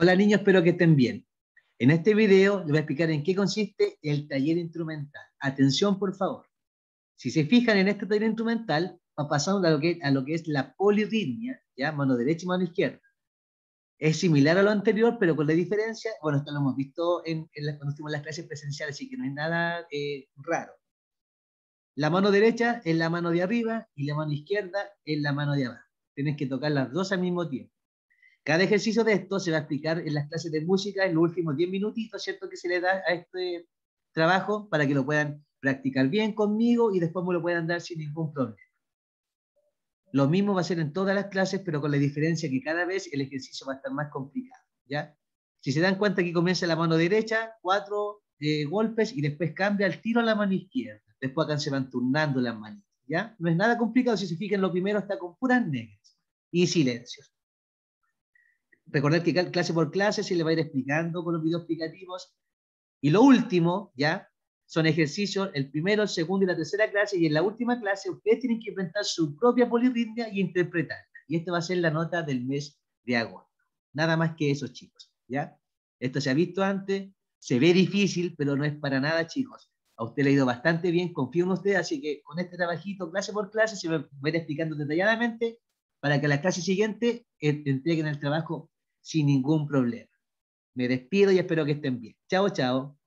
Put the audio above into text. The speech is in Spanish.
Hola niños, espero que estén bien. En este video les voy a explicar en qué consiste el taller instrumental. Atención, por favor. Si se fijan en este taller instrumental, va pasando a lo que, a lo que es la polirritmia, ¿ya? mano derecha y mano izquierda. Es similar a lo anterior, pero con la diferencia, bueno, esto lo hemos visto en, en cuando estuvimos en las clases presenciales, así que no es nada eh, raro. La mano derecha es la mano de arriba y la mano izquierda es la mano de abajo. Tienes que tocar las dos al mismo tiempo. Cada ejercicio de esto se va a explicar en las clases de música en los últimos 10 minutitos, ¿cierto? Que se le da a este trabajo para que lo puedan practicar bien conmigo y después me lo puedan dar sin ningún problema. Lo mismo va a ser en todas las clases, pero con la diferencia que cada vez el ejercicio va a estar más complicado, ¿ya? Si se dan cuenta que comienza la mano derecha, cuatro eh, golpes y después cambia el tiro a la mano izquierda. Después acá se van turnando las manos, ¿ya? No es nada complicado, si se fijan, lo primero está con puras negras y silencios recordar que clase por clase se le va a ir explicando con los videos explicativos. Y lo último, ¿ya? Son ejercicios, el primero, el segundo y la tercera clase, y en la última clase ustedes tienen que inventar su propia polirritmia y interpretarla. Y esta va a ser la nota del mes de agosto. Nada más que eso, chicos, ¿ya? Esto se ha visto antes, se ve difícil, pero no es para nada, chicos. A usted le ha ido bastante bien, confío en usted, así que con este trabajito, clase por clase, se va a ir explicando detalladamente para que la clase siguiente entreguen el trabajo sin ningún problema. Me despido y espero que estén bien. Chao, chao.